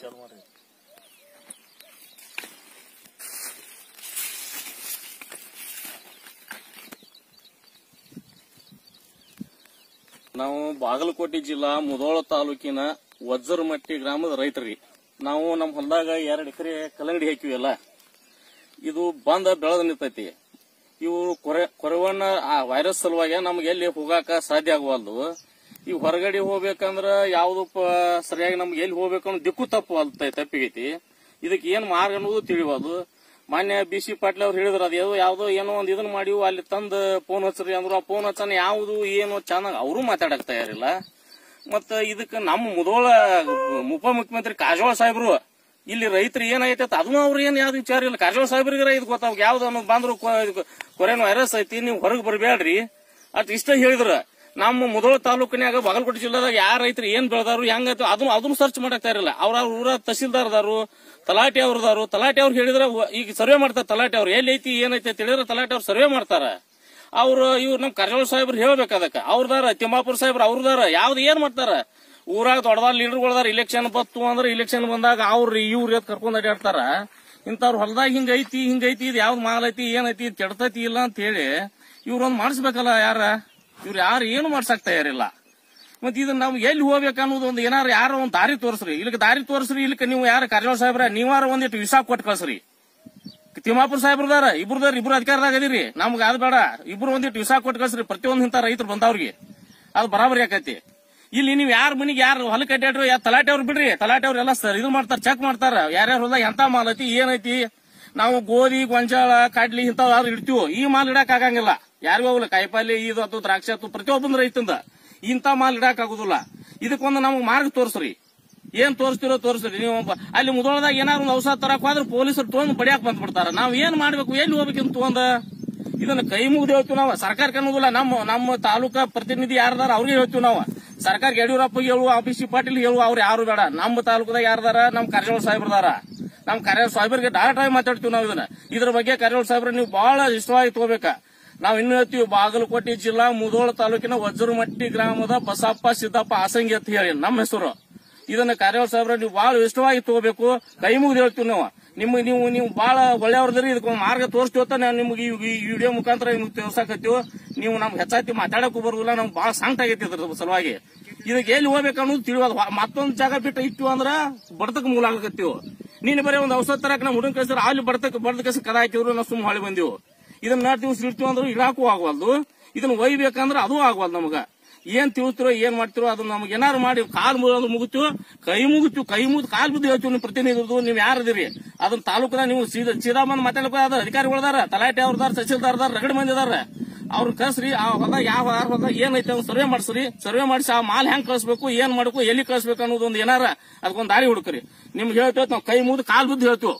ಚಾಲು ನಾವು ಬಾಗಲಕೋಟೆ ಜಿಲ್ಲಾ ಮುದೋಳ ತಾಲೂಕಿನ ವಜ್ರಮಟ್ಟಿ ಗ್ರಾಮದ ರೈತರಿ. ನಾವು ನಮ್ಮ ಹೊಲದಾಗ ಎರಡು ಎಕರೆ ಕಲ್ಲಂಗಡಿ ಹಾಕಿವಲ್ಲ, ಇದು ಬಂದ ಬೆಳೆದ ನಿಂತೈತಿ. ಇವು ಕೊರೆ ಕೊರವಣ್ಣ ವೈರಸ್ ಸಲುವಾಗಿ ನಮ್ಗೆ ಎಲ್ಲಿ ಹೋಗಾಕ ಸಾಧ್ಯ ಆಗವಲ್ದು. ಈ ಹೊರಗಡೆ ಹೋಗ್ಬೇಕಂದ್ರ ಯಾವ್ದು ಸರಿಯಾಗಿ ನಮ್ಗೆ ಎಲ್ಲಿ ಹೋಗ್ಬೇಕು ಅನ್ನೋ ದಿಕ್ಕು ತಪ್ಪು ಅಲ್ತ ತಪ್ಪಿಗೈತಿ. ಇದಕ್ಕೆ ಏನ್ ಮಾರ್ಗ ಅನ್ನೋದು ತಿಳಿಯೋದು ಮಾನ್ಯ ಬಿ ಸಿ ಪಾಟೀಲ್ ಅವ್ರು ಹೇಳಿದ್ರು, ಅದು ಯಾವ್ದು ಯಾವ್ದೋ ಏನೋ ಒಂದ್ ಇದನ್ನ ಮಾಡಿವು, ಅಲ್ಲಿ ತಂದು ಫೋನ್ ಹಚ್ಚ್ರಿ ಅಂದ್ರು, ಆ ಫೋನ್ ಹಚ್ಚನ ಯಾವ್ದು, ಏನು, ಚೆನ್ನಾಗ್ ಅವರು ಮಾತಾಡಕ್ ತಯಾರಿಲ್ಲ. ಮತ್ತ ಇದಕ್ಕ ನಮ್ಮ ಮುದೋಳ ಉಪಮುಖ್ಯಮಂತ್ರಿ ಕಾಜೋಳ ಸಾಹೇಬ್ರು, ಇಲ್ಲಿ ರೈತರು ಏನೈತೆ ಅದನ್ನು ಅವ್ರು ಏನ್ ಯಾವ್ದು ವಿಚಾರ ಇಲ್ಲ. ಕಾಜೋಳ ಸಾಹೇಬ್ರಿಗಾರ ಇದು ಗೊತ್ತಾವ್ ಯಾವ್ದು ಅನ್ನೋದು ಬಂದ್ರು ಕೊರೋನಾ ವೈರಸ್ ಐತಿ, ನೀವು ಹೊರಗೆ ಬರಬೇಡ್ರಿ ಅಟ್ ಇಷ್ಟ ಹೇಳಿದ್ರ. ನಮ್ಮ ಮುದೋಳ ತಾಲೂಕಿನಾಗ ಬಾಗಲಕೋಟೆ ಜಿಲ್ಲಾದಾಗ ಯಾರ ರೈತರು ಏನ್ ಬೆಳೆದಾರು, ಹೆಂಗ ಅದನ್ನ ಅದನ್ನು ಸರ್ಚ್ ಮಾಡಾಕ್ತಾ ಇರಲಿಲ್ಲ. ಅವ್ರ ಊರ ತಹಸೀಲ್ದಾರ್ದಾರು, ತಲಾಟೆ ಅವ್ರದಾರು, ತಲಾಟೆ ಅವ್ರು ಹೇಳಿದ್ರೆ ಈಗ ಸರ್ವೆ ಮಾಡ್ತಾರೆ ತಲಾಟೆ ಅವ್ರು. ಎಲ್ಲಿ ಐತಿ ಏನೈತಿ ಅಂತ ಹೇಳಿದ್ರೆ ತಲಾಟೆ ಅವ್ರು ಸರ್ವೆ ಮಾಡ್ತಾರ. ಅವ್ರು ಇವ್ರು ನಮ್ ಕರ್ಜೋಳ ಸಾಹೇಬ್ರು ಹೇಳ್ಬೇಕು ಅದಕ್ಕೆ. ಅವ್ರದಾರ, ತಿಮ್ಮಾಪುರ ಸಾಹೇಬ್ರು ಅವ್ರದಾರ. ಯಾವ್ದು ಏನ್ ಮಾಡ್ತಾರ? ಊರಾಗ ದೊಡ್ಡದಾರ ಲೀಡರ್ಗಳದಾರ ಇಲೆಕ್ಷನ್ ಬತ್ತು ಅಂದ್ರೆ ಇಲೆಕ್ಷನ್ ಬಂದಾಗ ಅವ್ರು ಇವ್ರ ಎತ್ ಕರ್ಕೊಂಡ್ ಅಡ್ಯಾಡ್ತಾರ. ಇಂಥವ್ರ ಹೊಲದಾಗ ಹಿಂಗೈತಿ ಹಿಂಗೈತಿ ಇದು ಯಾವ್ದು ಮಾಲ್ ಐತಿ ಏನೈತಿ ಕೆಡ್ತೈತಿ ಇಲ್ಲ ಅಂತ ಹೇಳಿ ಇವ್ರೊಂದು ಮಾಡಿಸ್ಬೇಕಲ್ಲ ಯಾರ? ಇವ್ರು ಯಾರು ಏನು ಮಾಡ್ಸಕ್ ತಯಾರಿಲ್ಲ. ಮತ್ ಇದನ್ನ ನಾವು ಎಲ್ಲಿ ಹೋಗ್ಬೇಕು ಅನ್ನೋದು ಒಂದು ಏನಾರು ಯಾರ ಒಂದು ದಾರಿ ತೋರಿಸ್ರಿ. ಇಲ್ಲಿ ದಾರಿ ತೋರಿಸ್ರಿ ಇಲ್ಲಿ ನೀವು ಯಾರು ಕಾರ್ಯಾಳ ಸಾಹೇಬ್ರ, ನೀವಾರ ಒಂದಿಟ್ಟು ವಿಸಾ ಕೊಟ್ಟು ಕಳ್ಸ್ರಿ. ತಿಮ್ಮಾಪುರ ಸಾಹೇಬ್ರದಾರ ಇಬ್ರದಾರ ಇಬ್ರು ಅಧಿಕಾರದಾಗ ಅದೀರಿ ನಮ್ಗೆ ಅದ್ ಬೇಡ. ಇಬ್ರು ಒಂದಿಟ್ಟು ವಿಸಾ ಕೊಟ್ಟು ಕಳ್ಸ್ರಿ. ಪ್ರತಿಯೊಂದು ಇಂತ ರೈತರು ಬಂದವ್ರಿಗೆ. ಅದು ಬರಾಬರಿ ಆಕೈತಿ. ಇಲ್ಲಿ ನೀವು ಯಾರ ಮನಿಗೆ ಯಾರು ಹೊಲಕ್ಕೆ ಅಡ್ಡಾಡ್ರಿ ಯಾರು ತಲಾಟೆ ಅವ್ರು ಬಿಡ್ರಿ. ತಲಾಟೆ ಅವ್ರು ಎಲ್ಲ ಇದು ಮಾಡ್ತಾರೆ, ಚೆಕ್ ಮಾಡ್ತಾರ. ಯಾರ್ಯಾರ ಹೊಲದಾಗ ಎಂತ ಮಾಲ್ ಐತಿ ಏನೈತಿ ನಾವು ಗೋಧಿ, ಗೊಂಜಾಳ, ಕಡ್ಲಿ ಇಂಥವಾದ್ರು ಇಡ್ತೀವೋ, ಈ ಮಾಲ್ ಇಡಕ್ ಆಗಂಗಿಲ್ಲ. ಯಾರಿಗೂ ಹೋಗ್ಲಿ ಕಾಯಿಪಲ್ಲೆ ಇದು ಅಥವಾ ದ್ರಾಕ್ಷಿ ಅಥವಾ ಪ್ರತಿಯೊಬ್ಬನ ರೈತಂದ ಇಂಥ ಮಾಲ್ ಇಡಕ್ ಆಗುದಿಲ್ಲ. ಇದಕ್ಕೊಂದು ನಮ್ಗೆ ಮಾರ್ಗ ತೋರಿಸ್ರಿ. ಏನ್ ತೋರಿಸ್ತಿರೋ ತೋರಿಸ್ರಿ. ನೀವು ಅಲ್ಲಿ ಮುದೋಳದಾಗ ಏನಾದ್ರು ಒಂದು ಔಷಧ ತರಕ್ ಹೋದ್ರೆ ಪೊಲೀಸರು ತೊಗೊಂಡು ಬಡಿಯಾಕ್ ಬಂದ್ಬಿಡ್ತಾರ. ನಾವ್ ಏನ್ ಮಾಡ್ಬೇಕು? ಎಲ್ಲಿ ಹೋಗ್ಬೇಕಂತ ತೊಗೊಂಡ ಇದನ್ನ ಕೈ ಮುಗ್ದು ಹೇಳ್ತೀವಿ ನಾವು. ಸರ್ಕಾರಕ್ಕೆ ಅನ್ನೋದಿಲ್ಲ. ನಮ್ಮ ನಮ್ಮ ತಾಲೂಕಾ ಪ್ರತಿನಿಧಿ ಯಾರದಾರ ಅವ್ರಿಗೆ ಹೇಳ್ತೀವಿ ನಾವು. ಸರ್ಕಾರ ಯಡಿಯೂರಪ್ಪ ಹೇಳು ಆಫೀಸಿ ಪಾಟೀಲ್ ಹೇಳು ಅವ್ರು ಯಾರು ಬೇಡ. ನಮ್ಮ ತಾಲೂಕದಾಗ ಯಾರದಾರ? ನಮ್ಮ ಕಾರ್ಜೋಳ ಸಾಹೇಬ್ರದಾರ. ನಮ್ಮ ಕರ್ಜೋಳ ಸಾಹೇಬರಿಗೆ ಡೈರೆಕ್ಟ್ ಆಗಿ ಮಾತಾಡ್ತೀವಿ ನಾವು ಇದನ್ನ. ಇದ್ರ ಬಗ್ಗೆ ಕರ್ಜೋಳ ಸಾಹೇಬ್ರ ನೀವು ಬಹಳ ಇಷ್ಟವಾಗಿ ತಗೋಬೇಕ. ನಾವು ಇನ್ನು ಹೇಳ್ತೀವಿ, ಬಾಗಲಕೋಟೆ ಜಿಲ್ಲಾ ಮುದೋಳ ತಾಲೂಕಿನ ವಜ್ರಮಟ್ಟಿ ಗ್ರಾಮದ ಬಸಪ್ಪ, ಸಿದ್ದಪ್ಪ ಆಸಂಗಿ ಅಂತ ಹೇಳಿ ನಮ್ಮ ಹೆಸರು. ಇದನ್ನ ಕಾರ್ಯವಾಳ ಸಾಹೇಬ್ರ ನೀವು ಬಹಳ ಇಷ್ಟವಾಗಿ ತಗೋಬೇಕು. ಕೈ ಮುಗಿದು ಹೇಳ್ತೀವಿ ನಾವು. ನಿಮ್ಗೆ ನೀವು ನೀವು ಬಹಳ ಒಳ್ಳೆಯವ್ರದ್ರಿ ಇದಕ್ಕೆ ಮಾರ್ಗ ತೋರಿಸ್ತೀವಿ ಅಂತ ನಾವು ನಿಮ್ಗೆ ಈ ವಿಡಿಯೋ ಮುಖಾಂತರ ನಿಮ್ಗೆ ತೋರ್ಸಕತ್ತೀವಿ. ನೀವು ನಮ್ಗೆ ಹೆಚ್ಚಾತಿ ಮಾತಾಡಕ್ಕೂ ಬರುದಿಲ್ಲ, ನಮ್ಗೆ ಬಹಳ ಸಂಕಟ ಆಗೈತಿ ಇದ್ರ ಸಲುವಾಗಿ. ಇದಕ್ಕೆ ಎಲ್ಲಿ ಹೋಗ್ಬೇಕು ಅನ್ನೋದು ತಿಳಿಯೋದು ಮತ್ತೊಂದು ಜಾಗ ಬಿಟ್ಟು ಇಟ್ಟು ಅಂದ್ರೆ ಬಡತಕ್ಕೆ ಮೂಲ ಆಗಕತ್ತೀವಿ. ನೀನು ಬರೀ ಒಂದು ಔಷಧ ತರಕ ನಮ್ಮ ಹುಡುಗ ಕಳಿಸಿದ್ರೆ ಅಲ್ಲಿ ಬಡತಕ್ಕೆ ಬರ್ದ ಕಸ ಕದ ಹಾಕಿದ್ರು ನಾವು ಸುಮ್ಮ ಹೊಳಿ ಬಂದಿವು. ಇದನ್ನ ನಾಲ್ಕು ದಿವಸ ಇಡ್ತೀವಿ ಅಂದ್ರೆ ಇಡಾಕು ಆಗವಲ್ದು. ಇದನ್ನ ಒಯ್ಬೇಕಂದ್ರೆ ಅದು ಆಗವಲ್ದು ನಮಗ. ಏನ್ ತಿಳ್ತಿರೋ, ಏನ್ ಮಾಡ್ತಿರೋ ಅದನ್ನ ನಮ್ಗೆ ಏನಾರು ಮಾಡಿ ಕಾಲ್ ಮುಗಿದು ಮುಗಿತು ಕೈ ಮುಗಿತು ಕೈ ಮುಗಿದು ಕಾಲ್ ಬಿದ್ದು ಹೇಳ್ತೀವಿ ನೀವು ಪ್ರತಿನಿಧಿ ನೀವು ಯಾರದಿರಿ ಅದನ್ನ ತಾಲೂಕದ ನೀವು ಸೀದಾ ಸೀದಾ ಬಂದ್ ಮಾತಾಡಕ ಅದ ಅಧಿಕಾರಿಗಳದಾರ, ತಲಾಟೆ ಅವ್ರದಾರ, ತಹಸೀಲ್ದಾರ್ದಾರ, ರಗಡ್ ಮಂದಿ ಅದಾರ ಅವ್ರ ಕಳ್ಸ್ರಿ, ಆ ಹೊಲದಾಗ ಯಾವ ಹೊಲದಾಗ ಹೊಲ ಏನೈತೆ ಅವ್ನ ಸರ್ವೆ ಮಾಡಿಸ್ರಿ. ಸರ್ವೆ ಮಾಡಿಸಿ, ಆ ಮಾಲ್ ಹೆಂಗ್ ಕಳಿಸ್ಬೇಕು, ಏನ್ ಮಾಡಬೇಕು, ಎಲ್ಲಿ ಕಳಿಸ್ಬೇಕು ಅನ್ನೋದೊಂದು ಏನಾರ ಅದಕ್ಕೊಂದು ದಾರಿ ಹುಡುಕ್ರಿ. ನಿಮ್ಗೆ ಹೇಳ್ತೇವೆ, ನಾವು ಕೈ ಮುಗಿದು ಕಾಲು ಬಿದ್ದು ಹೇಳ್ತೀವಿ.